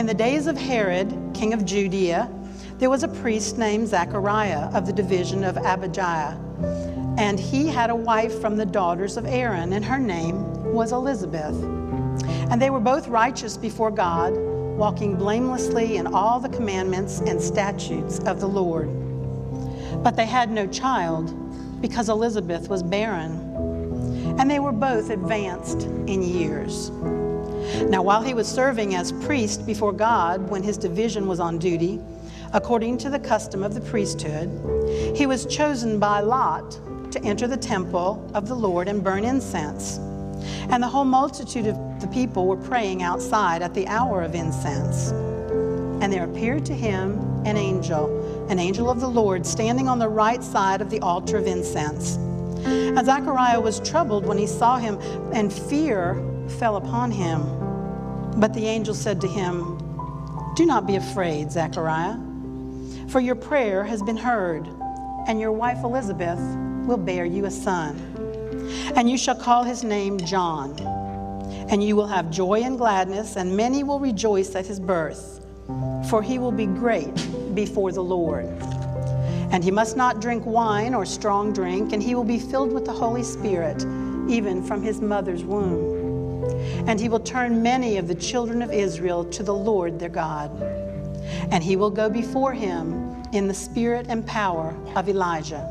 In the days of Herod, king of Judea, there was a priest named Zachariah of the division of Abijah. And he had a wife from the daughters of Aaron, and her name was Elizabeth. And they were both righteous before God, walking blamelessly in all the commandments and statutes of the Lord. But they had no child because Elizabeth was barren, and they were both advanced in years. Now, while he was serving as priest before God when his division was on duty, according to the custom of the priesthood, he was chosen by Lot to enter the temple of the Lord and burn incense. And the whole multitude of the people were praying outside at the hour of incense. And there appeared to him an angel, an angel of the Lord, standing on the right side of the altar of incense. And Zechariah was troubled when he saw him, and fear fell upon him. But the angel said to him, Do not be afraid, Zechariah, for your prayer has been heard, and your wife Elizabeth will bear you a son. And you shall call his name John. And you will have joy and gladness, and many will rejoice at his birth, for he will be great before the Lord. And he must not drink wine or strong drink, and he will be filled with the Holy Spirit, even from his mother's womb. And he will turn many of the children of Israel to the Lord their God. And he will go before him in the spirit and power of Elijah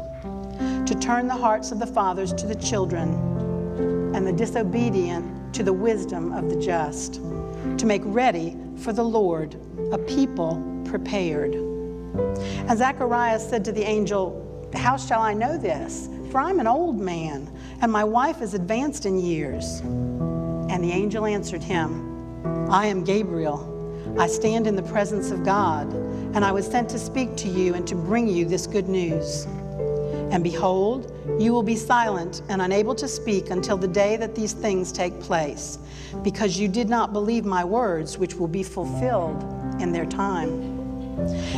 to turn the hearts of the fathers to the children and the disobedient to the wisdom of the just, to make ready for the Lord a people prepared. And Zacharias said to the angel, How shall I know this? For I'm an old man, and my wife is advanced in years. And the angel answered him, I am Gabriel. I stand in the presence of God, and I was sent to speak to you and to bring you this good news. And behold, you will be silent and unable to speak until the day that these things take place, because you did not believe my words, which will be fulfilled in their time.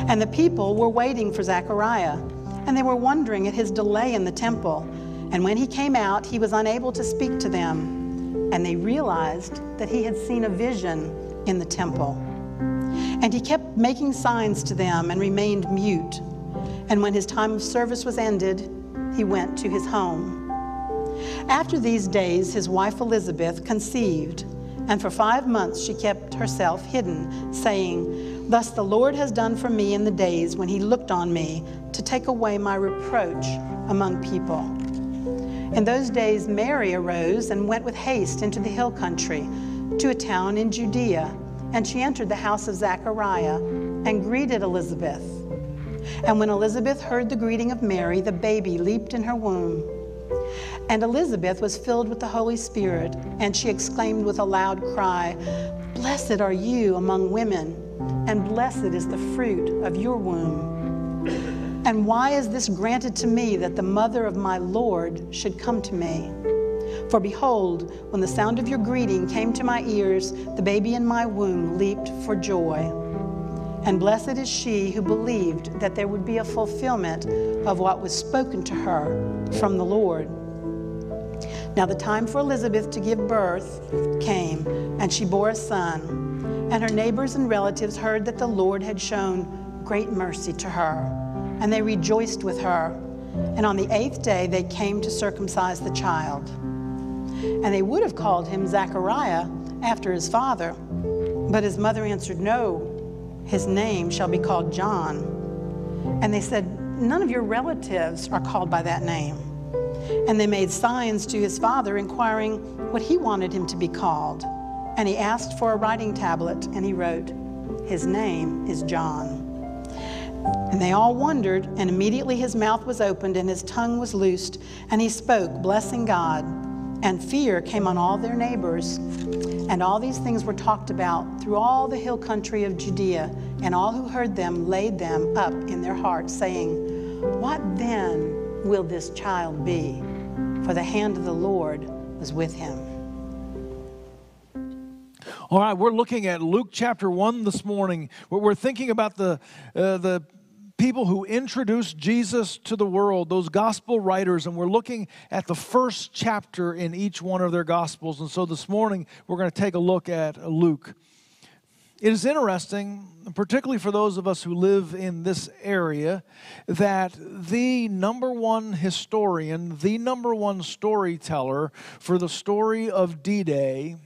And the people were waiting for Zechariah, and they were wondering at his delay in the temple. And when he came out, he was unable to speak to them and they realized that he had seen a vision in the temple. And he kept making signs to them and remained mute. And when his time of service was ended, he went to his home. After these days, his wife Elizabeth conceived, and for five months she kept herself hidden, saying, Thus the Lord has done for me in the days when he looked on me to take away my reproach among people. In those days, Mary arose and went with haste into the hill country to a town in Judea, and she entered the house of Zachariah and greeted Elizabeth. And when Elizabeth heard the greeting of Mary, the baby leaped in her womb. And Elizabeth was filled with the Holy Spirit, and she exclaimed with a loud cry, Blessed are you among women, and blessed is the fruit of your womb. And why is this granted to me that the mother of my Lord should come to me? For behold, when the sound of your greeting came to my ears, the baby in my womb leaped for joy. And blessed is she who believed that there would be a fulfillment of what was spoken to her from the Lord. Now the time for Elizabeth to give birth came, and she bore a son. And her neighbors and relatives heard that the Lord had shown great mercy to her and they rejoiced with her. And on the eighth day, they came to circumcise the child. And they would have called him Zachariah after his father. But his mother answered, No, his name shall be called John. And they said, None of your relatives are called by that name. And they made signs to his father, inquiring what he wanted him to be called. And he asked for a writing tablet, and he wrote, His name is John. And they all wondered, and immediately his mouth was opened and his tongue was loosed, and he spoke, blessing God. And fear came on all their neighbors. And all these things were talked about through all the hill country of Judea, and all who heard them laid them up in their hearts, saying, What then will this child be? For the hand of the Lord was with him. All right, we're looking at Luke chapter 1 this morning. We're thinking about the, uh, the people who introduced Jesus to the world, those gospel writers, and we're looking at the first chapter in each one of their gospels. And so this morning, we're going to take a look at Luke. It is interesting, particularly for those of us who live in this area, that the number one historian, the number one storyteller for the story of D Day,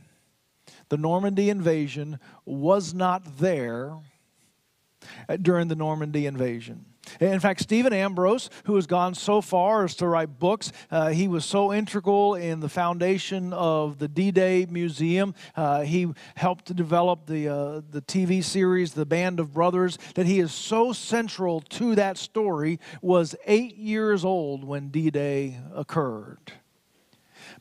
the Normandy invasion, was not there during the Normandy invasion. In fact, Stephen Ambrose, who has gone so far as to write books, uh, he was so integral in the foundation of the D Day Museum. Uh, he helped to develop the, uh, the TV series, The Band of Brothers, that he is so central to that story, was eight years old when D Day occurred.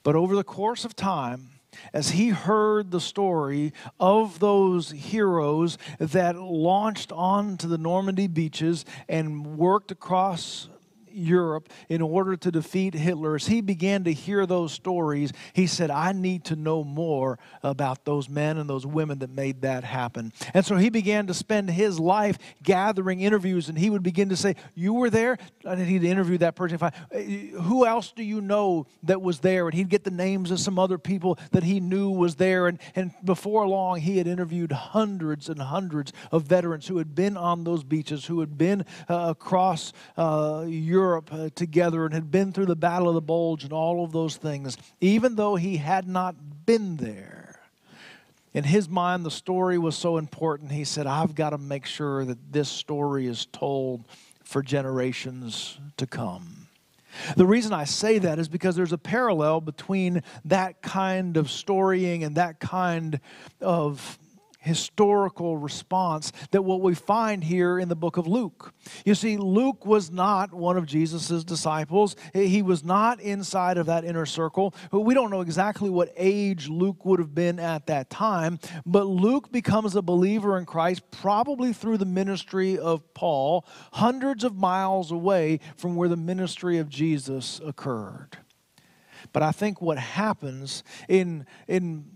But over the course of time, as he heard the story of those heroes that launched onto the Normandy beaches and worked across Europe in order to defeat Hitler, as he began to hear those stories, he said, I need to know more about those men and those women that made that happen. And so he began to spend his life gathering interviews, and he would begin to say, You were there? And he'd interview that person. Who else do you know that was there? And he'd get the names of some other people that he knew was there. And, and before long, he had interviewed hundreds and hundreds of veterans who had been on those beaches, who had been uh, across uh, Europe Europe uh, together and had been through the Battle of the Bulge and all of those things, even though he had not been there. In his mind, the story was so important, he said, I've got to make sure that this story is told for generations to come. The reason I say that is because there's a parallel between that kind of storying and that kind of historical response that what we find here in the book of Luke. You see, Luke was not one of Jesus' disciples. He was not inside of that inner circle. We don't know exactly what age Luke would have been at that time, but Luke becomes a believer in Christ probably through the ministry of Paul, hundreds of miles away from where the ministry of Jesus occurred. But I think what happens in, in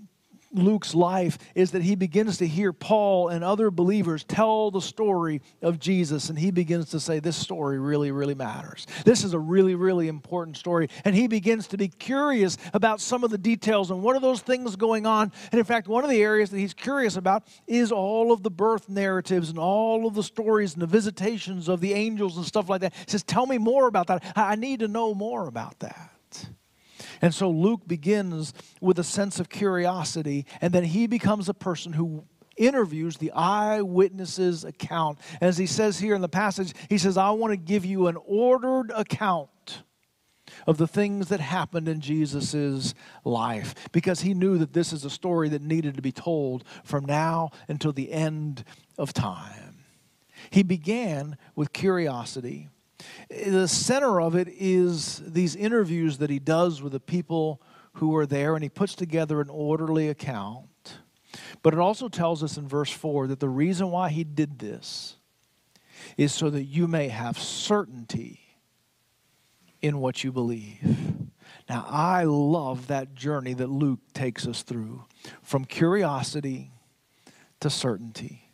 Luke's life is that he begins to hear Paul and other believers tell the story of Jesus, and he begins to say, This story really, really matters. This is a really, really important story. And he begins to be curious about some of the details and what are those things going on. And in fact, one of the areas that he's curious about is all of the birth narratives and all of the stories and the visitations of the angels and stuff like that. He says, Tell me more about that. I need to know more about that. And so Luke begins with a sense of curiosity, and then he becomes a person who interviews the eyewitnesses' account. As he says here in the passage, he says, I want to give you an ordered account of the things that happened in Jesus' life because he knew that this is a story that needed to be told from now until the end of time. He began with curiosity the center of it is these interviews that he does with the people who are there, and he puts together an orderly account. But it also tells us in verse 4 that the reason why he did this is so that you may have certainty in what you believe. Now, I love that journey that Luke takes us through from curiosity to certainty.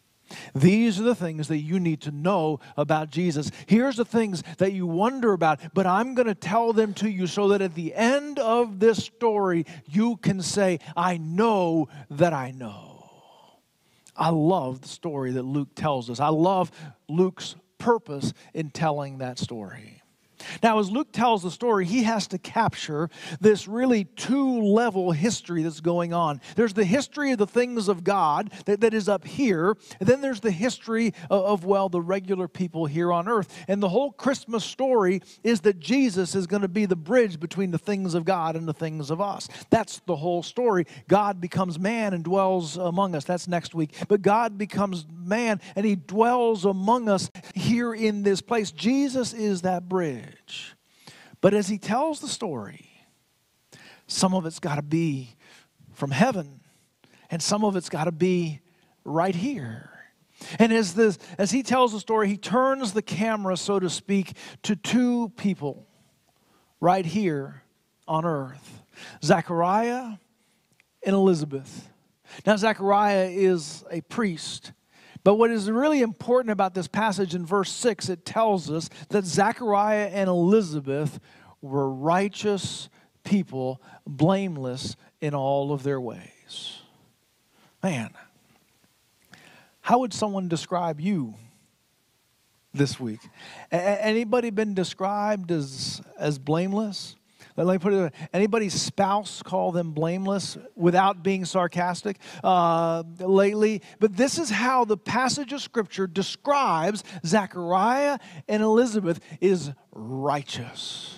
These are the things that you need to know about Jesus. Here's the things that you wonder about, but I'm going to tell them to you so that at the end of this story, you can say, I know that I know. I love the story that Luke tells us. I love Luke's purpose in telling that story. Now, as Luke tells the story, he has to capture this really two level history that's going on. There's the history of the things of God that, that is up here, and then there's the history of, of, well, the regular people here on earth. And the whole Christmas story is that Jesus is going to be the bridge between the things of God and the things of us. That's the whole story. God becomes man and dwells among us. That's next week. But God becomes man and he dwells among us here in this place. Jesus is that bridge. But as he tells the story, some of it's got to be from heaven, and some of it's got to be right here. And as, this, as he tells the story, he turns the camera, so to speak, to two people right here on earth Zechariah and Elizabeth. Now, Zechariah is a priest but what is really important about this passage in verse 6, it tells us that Zechariah and Elizabeth were righteous people, blameless in all of their ways. Man, How would someone describe you this week? A- anybody been described as, as blameless? Let me put it. Anybody's spouse call them blameless without being sarcastic uh, lately? But this is how the passage of Scripture describes Zechariah and Elizabeth is righteous.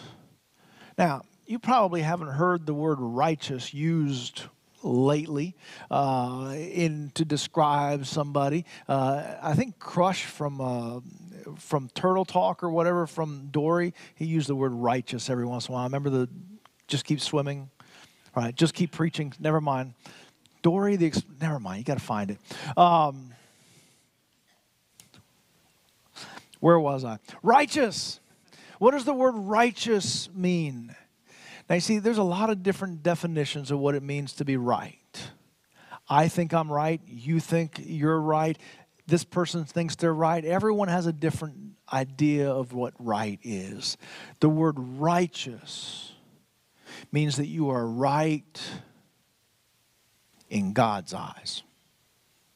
Now, you probably haven't heard the word righteous used lately uh, in to describe somebody. Uh, I think Crush from uh, from Turtle Talk or whatever from Dory, he used the word righteous every once in a while. I remember the just keep swimming, right? Just keep preaching. Never mind. Dory, the never mind. You got to find it. Um, where was I? Righteous. What does the word righteous mean? Now, you see, there's a lot of different definitions of what it means to be right. I think I'm right. You think you're right this person thinks they're right. Everyone has a different idea of what right is. The word righteous means that you are right in God's eyes.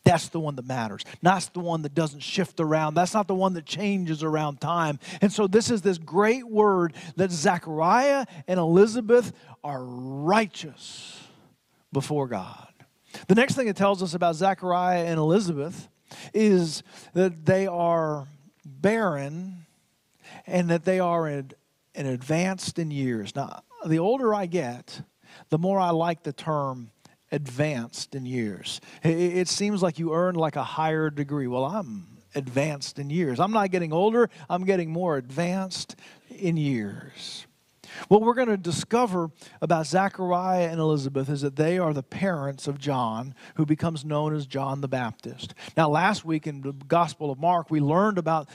That's the one that matters. That's the one that doesn't shift around. That's not the one that changes around time. And so, this is this great word that Zechariah and Elizabeth are righteous before God. The next thing it tells us about Zechariah and Elizabeth is that they are barren and that they are in, in advanced in years. Now, the older I get, the more I like the term advanced in years. It, it seems like you earn like a higher degree. Well, I'm advanced in years. I'm not getting older, I'm getting more advanced in years. What we're going to discover about Zachariah and Elizabeth is that they are the parents of John, who becomes known as John the Baptist. Now, last week in the Gospel of Mark, we learned about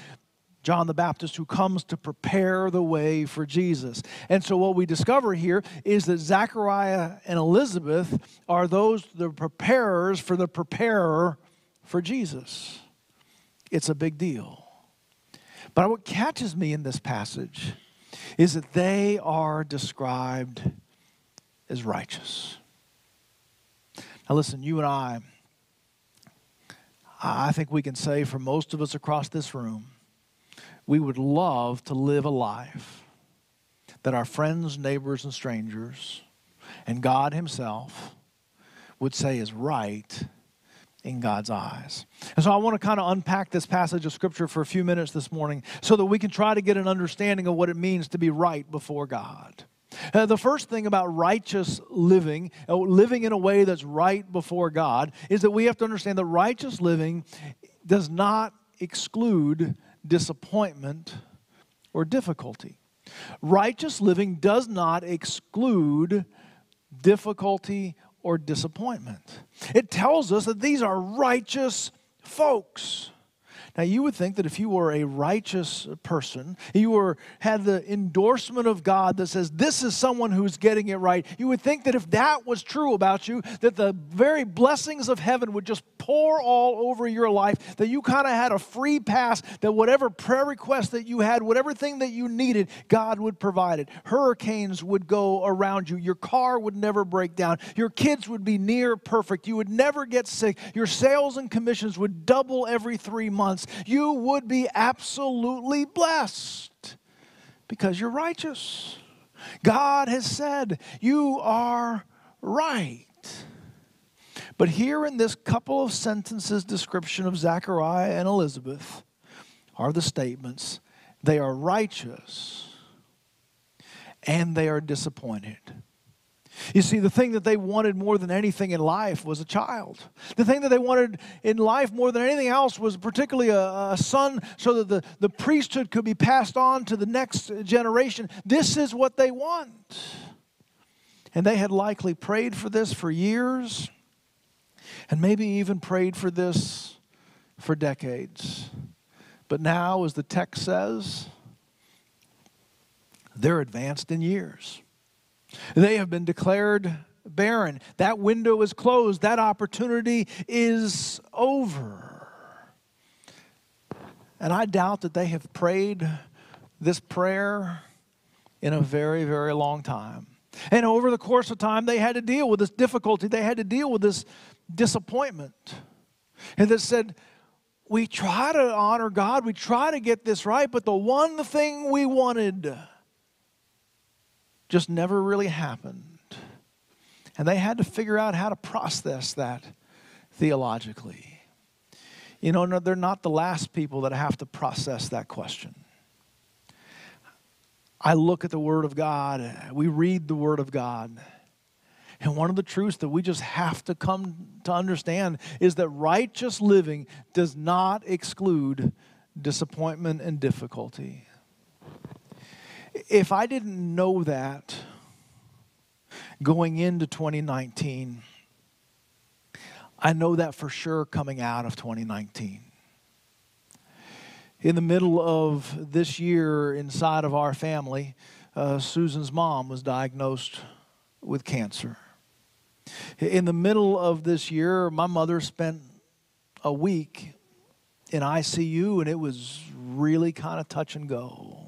John the Baptist who comes to prepare the way for Jesus. And so what we discover here is that Zachariah and Elizabeth are those the preparers for the preparer for Jesus. It's a big deal. But what catches me in this passage is that they are described as righteous. Now, listen, you and I, I think we can say for most of us across this room, we would love to live a life that our friends, neighbors, and strangers, and God Himself would say is right in God's eyes. And so I want to kind of unpack this passage of Scripture for a few minutes this morning so that we can try to get an understanding of what it means to be right before God. Uh, the first thing about righteous living, uh, living in a way that's right before God, is that we have to understand that righteous living does not exclude disappointment or difficulty. Righteous living does not exclude difficulty or disappointment. It tells us that these are righteous folks. Now, you would think that if you were a righteous person, you were, had the endorsement of God that says, This is someone who's getting it right, you would think that if that was true about you, that the very blessings of heaven would just pour all over your life, that you kind of had a free pass, that whatever prayer request that you had, whatever thing that you needed, God would provide it. Hurricanes would go around you, your car would never break down, your kids would be near perfect, you would never get sick, your sales and commissions would double every three months you would be absolutely blessed because you're righteous. God has said you are right. But here in this couple of sentences description of Zechariah and Elizabeth are the statements they are righteous and they are disappointed. You see, the thing that they wanted more than anything in life was a child. The thing that they wanted in life more than anything else was particularly a, a, son so that the, the priesthood could be passed on to the next generation. This is what they want. And they had likely prayed for this for years and maybe even prayed for this for decades. But now, as the text says, they're advanced in years. They have been declared barren. That window is closed. That opportunity is over. And I doubt that they have prayed this prayer in a very, very long time. And over the course of time, they had to deal with this difficulty. They had to deal with this disappointment. And they said, we try to honor God, we try to get this right, but the one thing we wanted just never really happened. And they had to figure out how to process that theologically. You know, no, they're not the last people that have to process that question. I look at the Word of God, we read the Word of God. And one of the truths that we just have to come to understand is that righteous living does not exclude disappointment and difficulty. If I didn't know that going into 2019, I know that for sure coming out of 2019. In the middle of this year, inside of our family, uh, Susan's mom was diagnosed with cancer. In the middle of this year, my mother spent a week in ICU, and it was really kind of touch and go.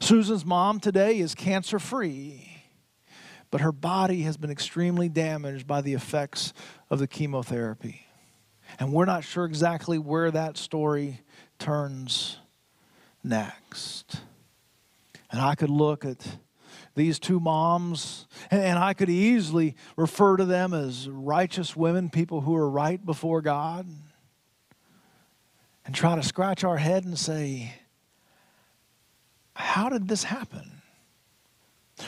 Susan's mom today is cancer free, but her body has been extremely damaged by the effects of the chemotherapy. And we're not sure exactly where that story turns next. And I could look at these two moms, and I could easily refer to them as righteous women, people who are right before God, and try to scratch our head and say, How did this happen?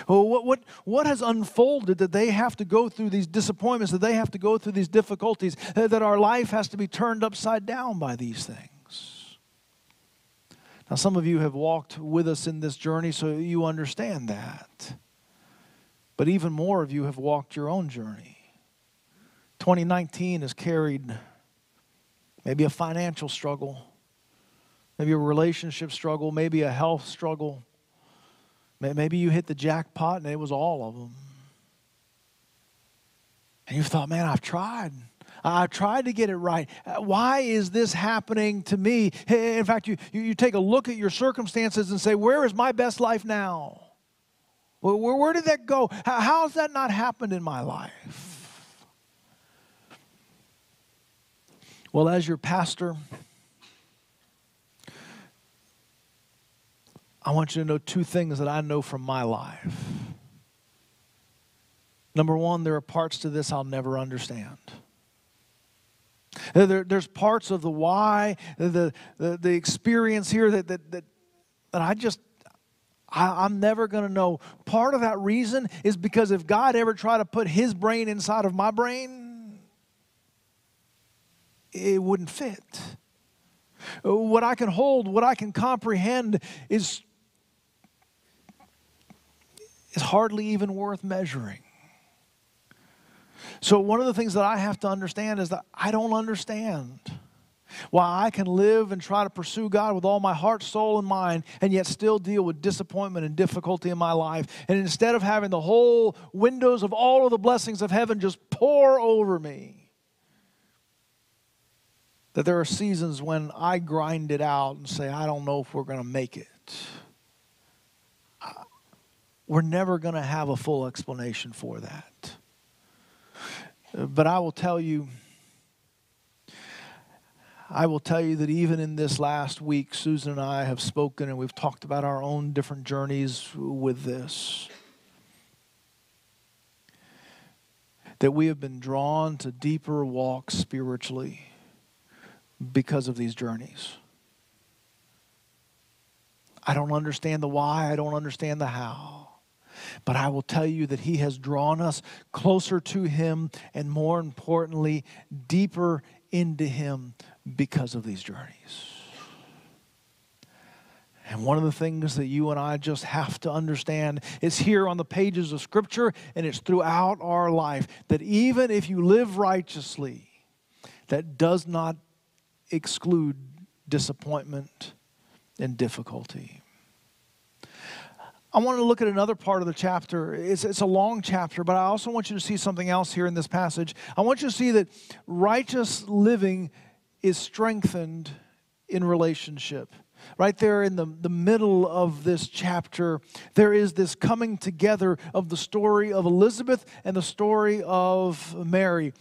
Well, what, what, what has unfolded that they have to go through these disappointments, that they have to go through these difficulties, uh, that our life has to be turned upside down by these things? Now, some of you have walked with us in this journey, so you understand that. But even more of you have walked your own journey. 2019 has carried maybe a financial struggle, maybe a relationship struggle, maybe a health struggle. Maybe you hit the jackpot and it was all of them. And you thought, man, I've tried. I've tried to get it right. Why is this happening to me? In fact, you, you take a look at your circumstances and say, Where is my best life now? Where, where did that go? How, how has that not happened in my life? Well, as your pastor, I want you to know two things that I know from my life. Number one, there are parts to this I'll never understand. There, there's parts of the why, the, the, the experience here that, that, that, that I just, I, I'm never going to know. Part of that reason is because if God ever tried to put his brain inside of my brain, it wouldn't fit. What I can hold, what I can comprehend is, is hardly even worth measuring. So, one of the things that I have to understand is that I don't understand why I can live and try to pursue God with all my heart, soul, and mind, and yet still deal with disappointment and difficulty in my life. And instead of having the whole windows of all of the blessings of heaven just pour over me, that there are seasons when I grind it out and say, I don't know if we're going to make it. We're never going to have a full explanation for that. But I will tell you, I will tell you that even in this last week, Susan and I have spoken and we've talked about our own different journeys with this. That we have been drawn to deeper walks spiritually because of these journeys. I don't understand the why, I don't understand the how. But I will tell you that He has drawn us closer to Him and more importantly, deeper into Him because of these journeys. And one of the things that you and I just have to understand is here on the pages of Scripture, and it's throughout our life, that even if you live righteously, that does not exclude disappointment and difficulty. I want to look at another part of the chapter. It's, it's a long chapter, but I also want you to see something else here in this passage. I want you to see that righteous living is strengthened in relationship. Right there in the, the middle of this chapter, there is this coming together of the story of Elizabeth and the story of Mary.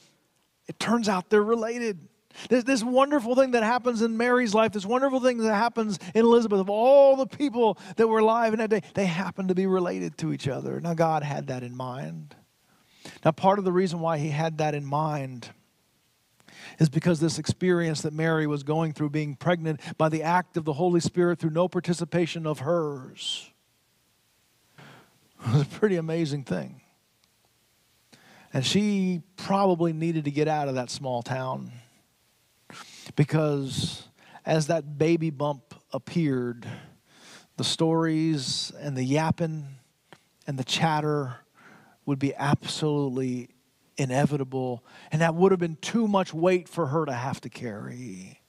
It turns out they're related. This, this wonderful thing that happens in Mary's life, this wonderful thing that happens in Elizabeth, of all the people that were alive in that day, they happen to be related to each other. Now, God had that in mind. Now, part of the reason why He had that in mind is because this experience that Mary was going through, being pregnant by the act of the Holy Spirit through no participation of hers, was a pretty amazing thing. And she probably needed to get out of that small town because as that baby bump appeared, the stories and the yapping and the chatter would be absolutely inevitable, and that would have been too much weight for her to have to carry.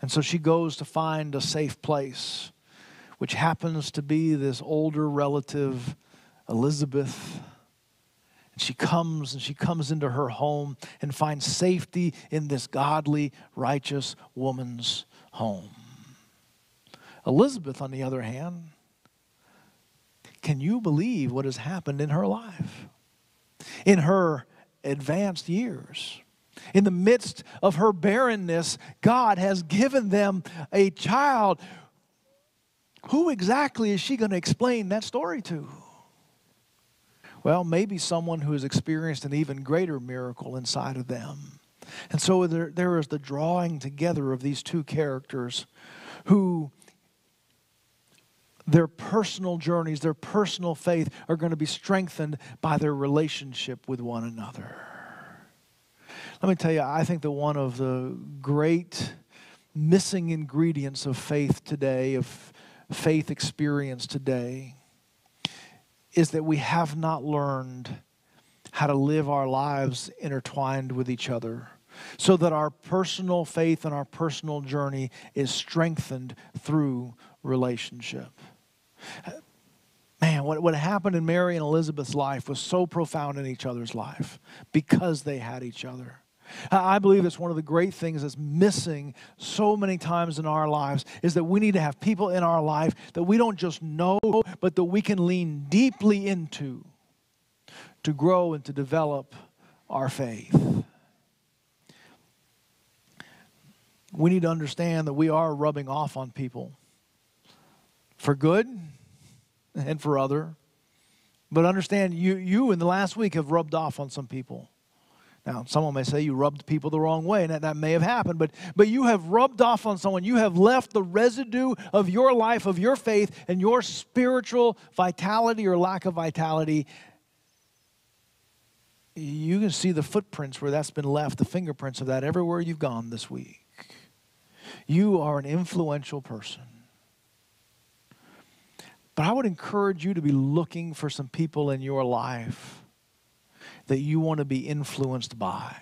And so she goes to find a safe place, which happens to be this older relative, Elizabeth. And she comes and she comes into her home and finds safety in this godly, righteous woman's home. Elizabeth, on the other hand, can you believe what has happened in her life? In her advanced years. In the midst of her barrenness, God has given them a child. Who exactly is she going to explain that story to? Well, maybe someone who has experienced an even greater miracle inside of them. And so there, there is the drawing together of these two characters who their personal journeys, their personal faith are going to be strengthened by their relationship with one another. Let me tell you, I think that one of the great missing ingredients of faith today, of faith experience today, is that we have not learned how to live our lives intertwined with each other so that our personal faith and our personal journey is strengthened through relationship. Man, what, what happened in Mary and Elizabeth's life was so profound in each other's life because they had each other. I believe it's one of the great things that's missing so many times in our lives is that we need to have people in our life that we don't just know, but that we can lean deeply into to grow and to develop our faith. We need to understand that we are rubbing off on people for good and for other. But understand, you, you in the last week have rubbed off on some people. Now, someone may say you rubbed people the wrong way, and that, that may have happened, but, but you have rubbed off on someone. You have left the residue of your life, of your faith, and your spiritual vitality or lack of vitality. You can see the footprints where that's been left, the fingerprints of that everywhere you've gone this week. You are an influential person. But I would encourage you to be looking for some people in your life that you want to be influenced by.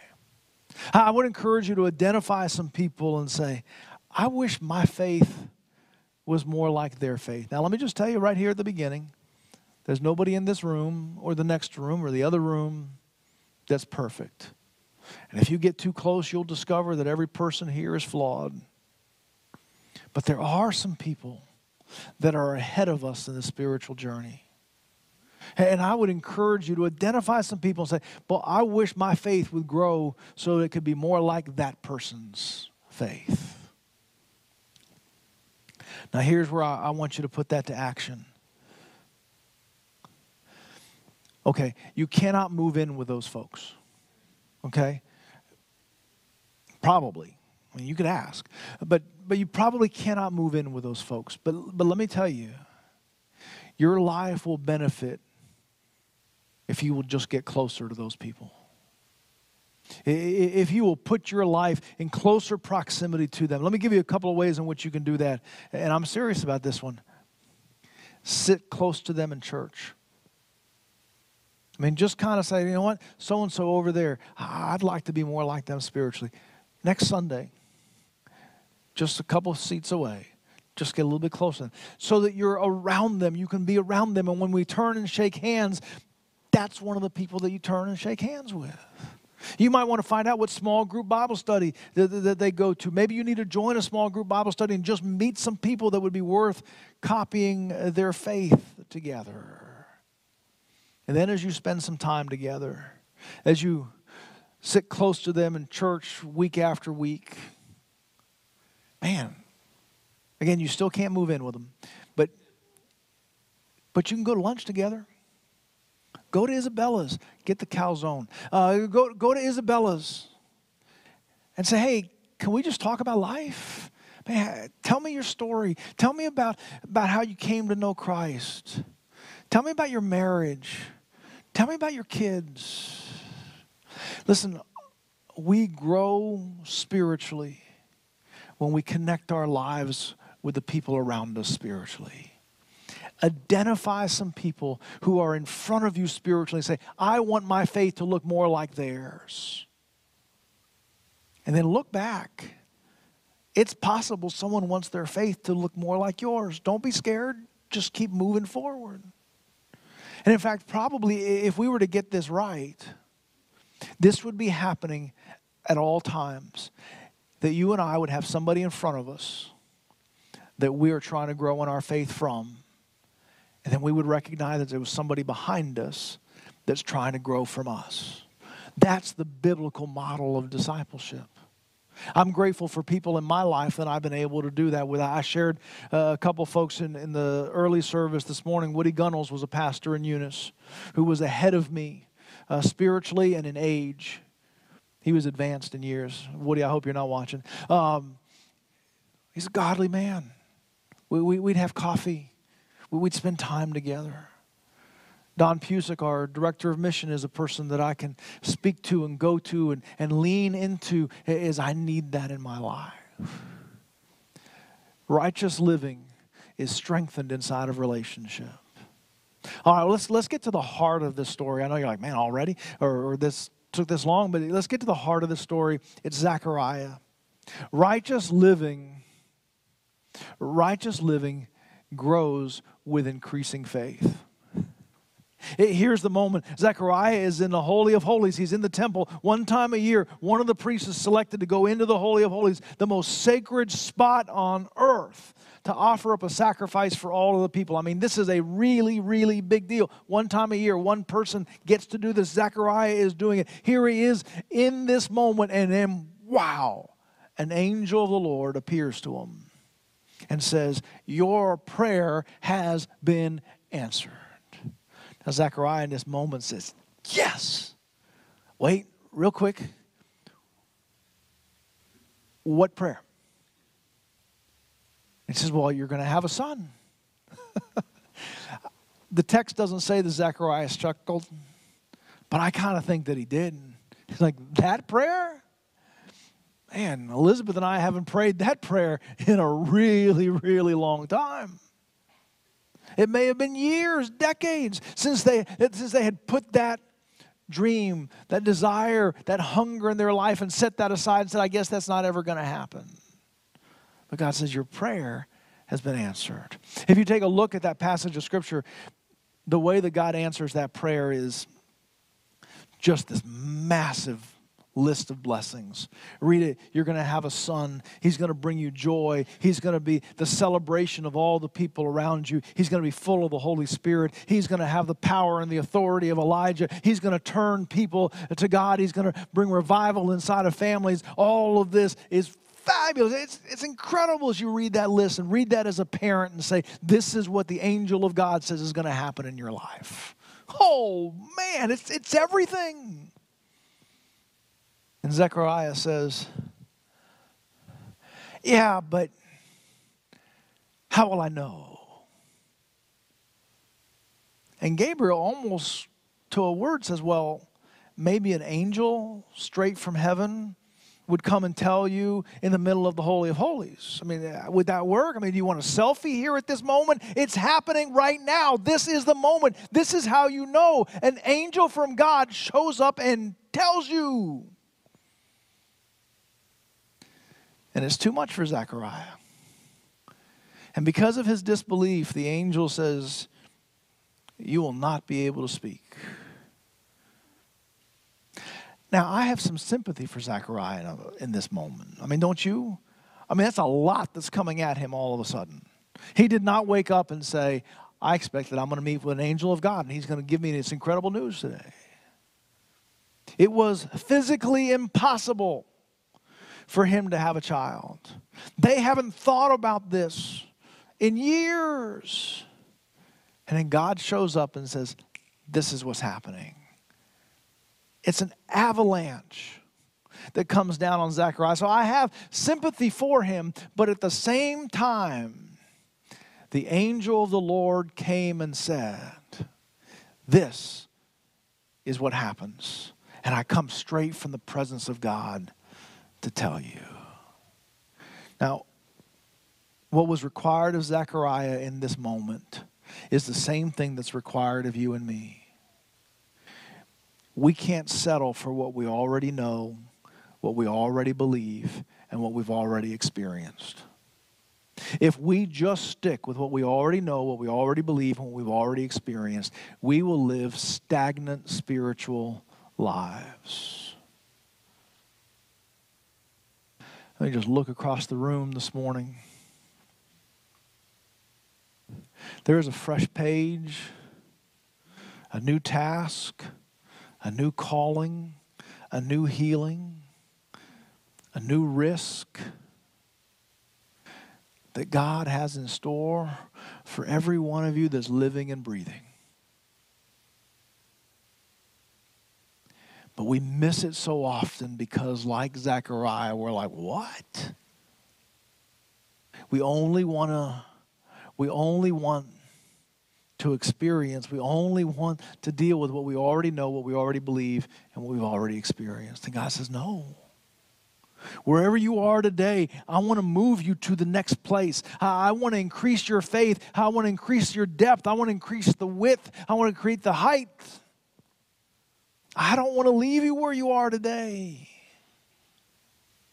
I would encourage you to identify some people and say, I wish my faith was more like their faith. Now, let me just tell you right here at the beginning there's nobody in this room or the next room or the other room that's perfect. And if you get too close, you'll discover that every person here is flawed. But there are some people that are ahead of us in the spiritual journey. And I would encourage you to identify some people and say, Well, I wish my faith would grow so it could be more like that person's faith. Now, here's where I, I want you to put that to action. Okay, you cannot move in with those folks. Okay? Probably. I mean, you could ask. But, but you probably cannot move in with those folks. But, but let me tell you, your life will benefit if you will just get closer to those people. If you will put your life in closer proximity to them. Let me give you a couple of ways in which you can do that. And I'm serious about this one. Sit close to them in church. I mean, just kind of say, you know what, so and so over there, I'd like to be more like them spiritually. Next Sunday, just a couple of seats away, just get a little bit closer so that you're around them. You can be around them. And when we turn and shake hands, that's one of the people that you turn and shake hands with. You might want to find out what small group Bible study that, that, they go to. Maybe you need to join a small group Bible study and just meet some people that would be worth copying uh, their faith together. And then as you spend some time together, as you sit close to them in church week after week. Man, again, you still can't move in with them, but but you can go to lunch together. Go to Isabella's, get the calzone. Uh, go go to Isabella's, and say, hey, can we just talk about life? Man, tell me your story. Tell me about, about how you came to know Christ. Tell me about your marriage. Tell me about your kids. Listen, we grow spiritually when we connect our lives with the people around us spiritually. Identify some people who are in front of you spiritually and say, I want my faith to look more like theirs. And then look back. It's possible someone wants their faith to look more like yours. Don't be scared, just keep moving forward. And in fact, probably if we were to get this right, this would be happening at all times. That you and I would have somebody in front of us that we are trying to grow in our faith from. And then we would recognize that there was somebody behind us that's trying to grow from us. That's the biblical model of discipleship. I'm grateful for people in my life that I've been able to do that with. I shared uh, a couple folks in, in the early service this morning. Woody Gunnels was a pastor in Eunice who was ahead of me uh, spiritually and in age. He was advanced in years. Woody, I hope you're not watching. Um, he's a godly man. We, we, we'd have coffee, we'd spend time together. Don Pusick, our director of mission, is a person that I can speak to and go to and, and lean into as I need that in my life. Righteous living is strengthened inside of relationship. All right, let's, let's get to the heart of this story. I know you're like, man, already? Or, or this took this long, but let's get to the heart of the story. It's Zechariah. Righteous living, righteous living grows with increasing faith. Here's the moment. Zechariah is in the Holy of Holies. He's in the temple. One time a year, one of the priests is selected to go into the Holy of Holies, the most sacred spot on earth, to offer up a sacrifice for all of the people. I mean, this is a really, really big deal. One time a year, one person gets to do this. Zechariah is doing it. Here he is in this moment, and then, wow, an angel of the Lord appears to him and says, Your prayer has been answered. Now, Zechariah in this moment says, Yes. Wait, real quick. What prayer? He says, Well, you're going to have a son. the text doesn't say that Zechariah chuckled, but I kind of think that he did. He's like, That prayer? Man, Elizabeth and I haven't prayed that prayer in a really, really long time. It may have been years, decades since they, since they had put that dream, that desire, that hunger in their life and set that aside and said, I guess that's not ever going to happen. But God says, Your prayer has been answered. If you take a look at that passage of Scripture, the way that God answers that prayer is just this massive list of blessings. Read it. You're going to have a son. He's going to bring you joy. He's going to be the celebration of all the people around you. He's going to be full of the Holy Spirit. He's going to have the power and the authority of Elijah. He's going to turn people to God. He's going to bring revival inside of families. All of this is fabulous. It's, it's incredible as you read that list and read that as a parent and say, This is what the angel of God says is going to happen in your life. Oh, man, it's, it's everything. And Zechariah says, Yeah, but how will I know? And Gabriel almost to a word says, Well, maybe an angel straight from heaven would come and tell you in the middle of the Holy of Holies. I mean, uh, would that work? I mean, do you want a selfie here at this moment? It's happening right now. This is the moment. This is how you know. An angel from God shows up and tells you. And it's too much for Zechariah. And because of his disbelief, the angel says, You will not be able to speak. Now, I have some sympathy for Zechariah in this moment. I mean, don't you? I mean, that's a lot that's coming at him all of a sudden. He did not wake up and say, I expect that I'm going to meet with an angel of God and he's going to give me this incredible news today. It was physically impossible for him to have a child. They haven't thought about this in years. And then God shows up and says, This is what's happening. It's an avalanche that comes down on Zechariah. So I have sympathy for him, but at the same time, the angel of the Lord came and said, This is what happens. And I come straight from the presence of God to tell you. Now, what was required of Zechariah in this moment is the same thing that's required of you and me. We can't settle for what we already know, what we already believe, and what we've already experienced. If we just stick with what we already know, what we already believe, and what we've already experienced, we will live stagnant spiritual lives. Me just look across the room this morning. There is a fresh page, a new task, a new calling, a new healing, a new risk that God has in store for every one of you that's living and breathing. But we miss it so often because, like Zechariah, we're like, what? We only want to, we only want to experience, we only want to deal with what we already know, what we already believe, and what we've already experienced. And God says, no. Wherever you are today, I want to move you to the next place. I want to increase your faith. I want to increase your depth. I want to increase the width. I want to create the height. I don't want to leave you where you are today.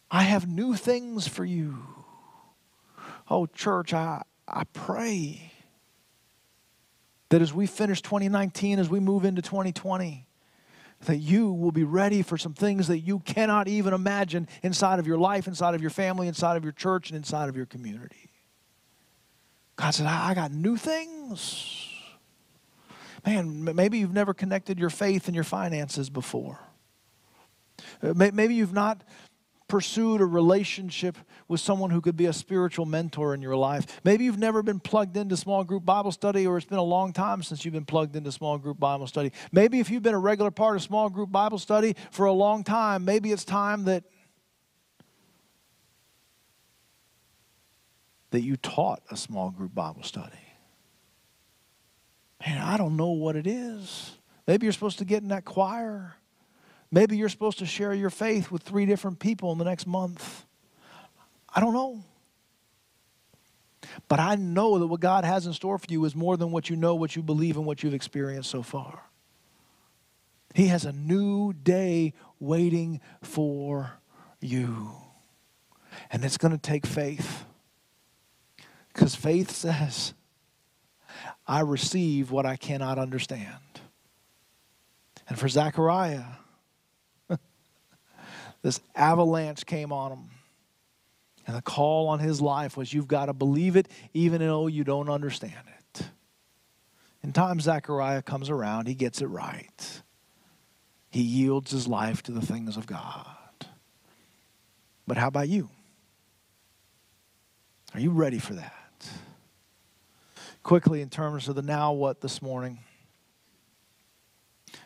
I have new things for you. Oh, church, I, I pray that as we finish 2019, as we move into 2020, that you will be ready for some things that you cannot even imagine inside of your life, inside of your family, inside of your church, and inside of your community. God said, I, I got new things. Man, maybe you've never connected your faith and your finances before. Uh, maybe you've not pursued a relationship with someone who could be a spiritual mentor in your life. Maybe you've never been plugged into small group Bible study, or it's been a long time since you've been plugged into small group Bible study. Maybe if you've been a regular part of small group Bible study for a long time, maybe it's time that that you taught a small group Bible study. Man, I don't know what it is. Maybe you're supposed to get in that choir. Maybe you're supposed to share your faith with three different people in the next month. I don't know. But I know that what God has in store for you is more than what you know, what you believe, and what you've experienced so far. He has a new day waiting for you. And it's going to take faith. Because faith says, I receive what I cannot understand. And for Zechariah, this avalanche came on him. And the call on his life was you've got to believe it even though you don't understand it. In time, Zechariah comes around, he gets it right. He yields his life to the things of God. But how about you? Are you ready for that? Quickly, in terms of the now what this morning,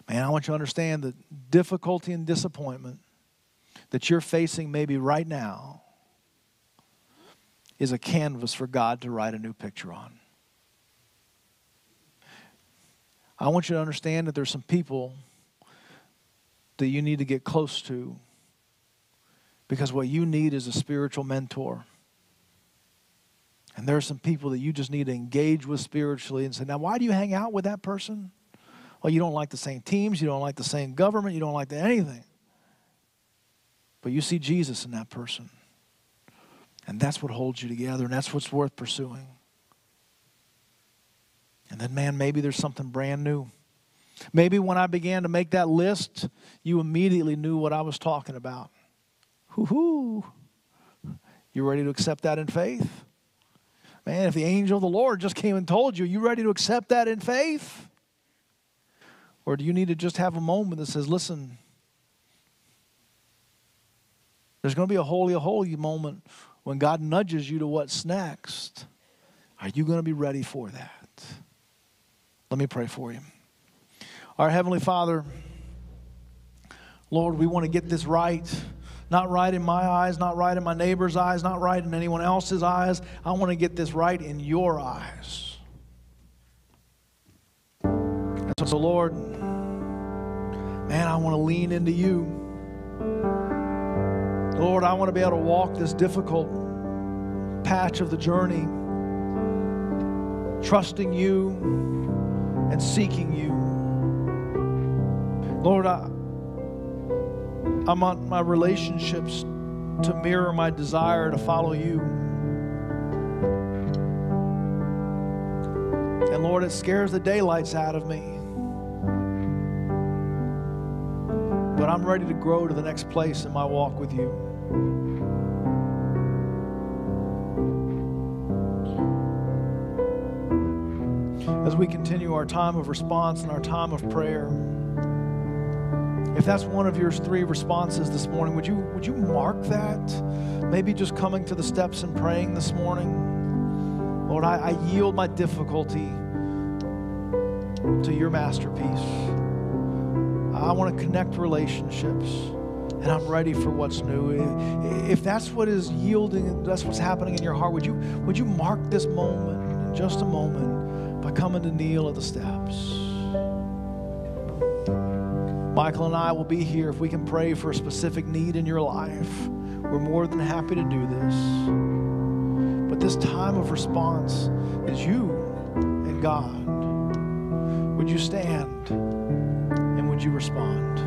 man, I want you to understand the difficulty and disappointment that you're facing maybe right now is a canvas for God to write a new picture on. I want you to understand that there's some people that you need to get close to because what you need is a spiritual mentor. And there are some people that you just need to engage with spiritually and say, now, why do you hang out with that person? Well, you don't like the same teams, you don't like the same government, you don't like the, anything. But you see Jesus in that person. And that's what holds you together, and that's what's worth pursuing. And then, man, maybe there's something brand new. Maybe when I began to make that list, you immediately knew what I was talking about. Hoo hoo. You ready to accept that in faith? Man, if the angel of the Lord just came and told you, are you ready to accept that in faith? Or do you need to just have a moment that says, listen, there's going to be a holy, a holy moment when God nudges you to what's next. Are you going to be ready for that? Let me pray for you. Our Heavenly Father, Lord, we want to get this right. Not right in my eyes, not right in my neighbor's eyes, not right in anyone else's eyes. I want to get this right in your eyes. And so, Lord, man, I want to lean into you. Lord, I want to be able to walk this difficult patch of the journey, trusting you and seeking you. Lord, I, I want my relationships to mirror my desire to follow you. And Lord, it scares the daylights out of me. But I'm ready to grow to the next place in my walk with you. As we continue our time of response and our time of prayer, if that's one of your three responses this morning, would you, would you mark that? Maybe just coming to the steps and praying this morning. Lord, I, I yield my difficulty to your masterpiece. I want to connect relationships and I'm ready for what's new. If that's what is yielding, that's what's happening in your heart, would you, would you mark this moment in just a moment by coming to kneel at the steps? Michael and I will be here if we can pray for a specific need in your life. We're more than happy to do this. But this time of response is you and God. Would you stand and would you respond?